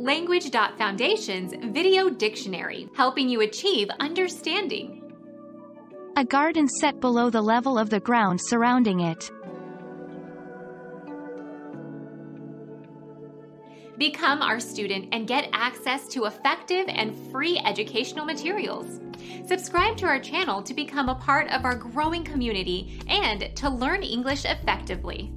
Language.Foundation's Video Dictionary, helping you achieve understanding. A garden set below the level of the ground surrounding it. Become our student and get access to effective and free educational materials. Subscribe to our channel to become a part of our growing community and to learn English effectively.